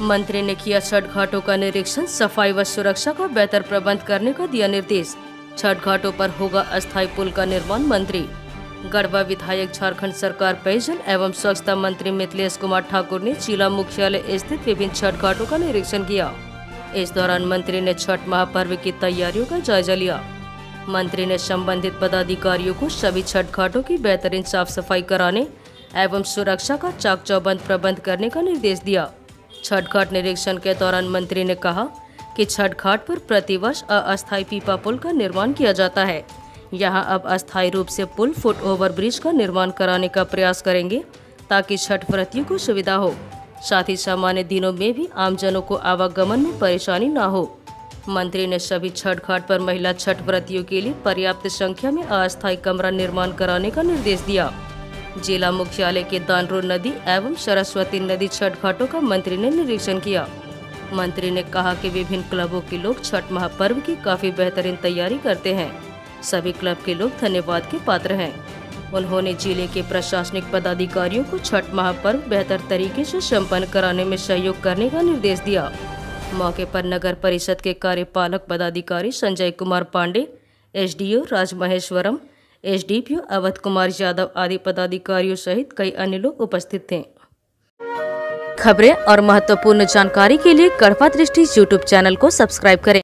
मंत्री ने किया छठ घाटों का निरीक्षण, सफ़ाई व सुरक्षा का बेहतर प्रबंध करने का दिया निर्देश। छठ घाटों पर होगा अस्थायी पुल का निर्माण मंत्री। गढ़वा विधायक झारखंड सरकार पेयजल एवं स्वच्छता मंत्री मिथिलेश कुमार ठाकुर ने जिला मुख्यालय स्थित विभिन्न छठ घाटों का निरीक्षण किया। इस दौरान मंत्री ने छठ महापर्व की तैयारियों का जायजा लिया। मंत्री ने संबंधित पदाधिकारियों को सभी छठ घाटों की बेहतरीन साफ़ सफ़ाई कराने एवं सुरक्षा का चाक चौबंद प्रबंध करने का निर्देश दिया। छठ घाट निरीक्षण के दौरान मंत्री ने कहा कि छठ घाट पर प्रतिवर्ष अस्थायी पीपा पुल का निर्माण किया जाता है। यहाँ अब अस्थायी रूप से पुल फुट ओवर ब्रिज का निर्माण कराने का प्रयास करेंगे ताकि छठ व्रतियों को सुविधा हो। साथ ही सामान्य दिनों में भी आमजनों को आवागमन में परेशानी न हो। मंत्री ने सभी छठ घाट पर महिला छठ व्रतियों के लिए पर्याप्त संख्या में अस्थायी कमरा निर्माण कराने का निर्देश दिया। जिला मुख्यालय के दानरो नदी एवं सरस्वती नदी छठ घाटों का मंत्री ने निरीक्षण किया। मंत्री ने कहा कि विभिन्न क्लबों के लोग छठ महापर्व की काफ़ी बेहतरीन तैयारी करते हैं। सभी क्लब के लोग धन्यवाद के पात्र हैं। उन्होंने ज़िले के प्रशासनिक पदाधिकारियों को छठ महापर्व बेहतर तरीके से संपन्न कराने में सहयोग करने का निर्देश दिया। मौके पर नगर परिषद के कार्यपालक पदाधिकारी संजय कुमार पांडे, एसडीओ राज महेश्वरम एसडीपीओ अवध कुमार यादव आदि पदाधिकारियों सहित कई अन्य लोग उपस्थित थे। खबरें और महत्वपूर्ण जानकारी के लिए कड़वा दृष्टि यूट्यूब चैनल को सब्सक्राइब करें।